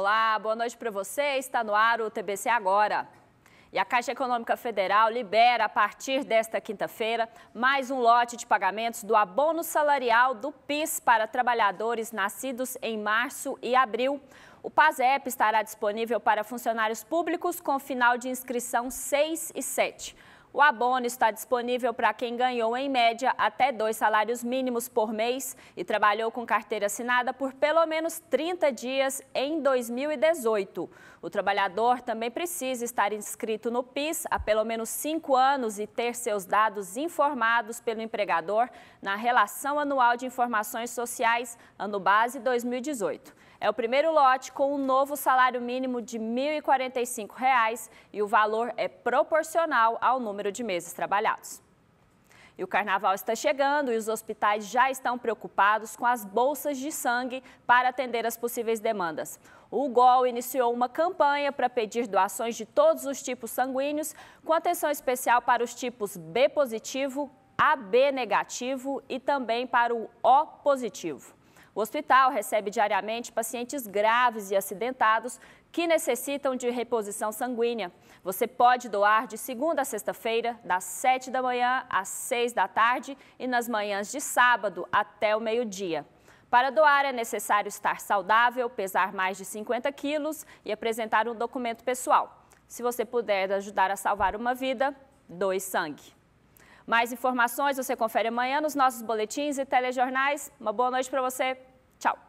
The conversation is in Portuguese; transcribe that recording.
Olá, boa noite para você. Está no ar o TBC Agora. E a Caixa Econômica Federal libera, a partir desta quinta-feira, mais um lote de pagamentos do abono salarial do PIS para trabalhadores nascidos em março e abril. O PASEP estará disponível para funcionários públicos com final de inscrição 6 e 7. O abono está disponível para quem ganhou, em média, até dois salários mínimos por mês e trabalhou com carteira assinada por pelo menos 30 dias em 2018. O trabalhador também precisa estar inscrito no PIS há pelo menos cinco anos e ter seus dados informados pelo empregador na Relação Anual de Informações Sociais, ano base 2018. É o primeiro lote com um novo salário mínimo de R$ 1.045 e o valor é proporcional ao número de meses trabalhados. E o carnaval está chegando e os hospitais já estão preocupados com as bolsas de sangue para atender as possíveis demandas. O GOL iniciou uma campanha para pedir doações de todos os tipos sanguíneos, com atenção especial para os tipos B positivo, AB negativo e também para o O positivo. O hospital recebe diariamente pacientes graves e acidentados que necessitam de reposição sanguínea. Você pode doar de segunda a sexta-feira, das 7 da manhã às 6 da tarde e nas manhãs de sábado até o meio-dia. Para doar é necessário estar saudável, pesar mais de 50 quilos e apresentar um documento pessoal. Se você puder ajudar a salvar uma vida, doe sangue. Mais informações você confere amanhã nos nossos boletins e telejornais. Uma boa noite para você. Tchau.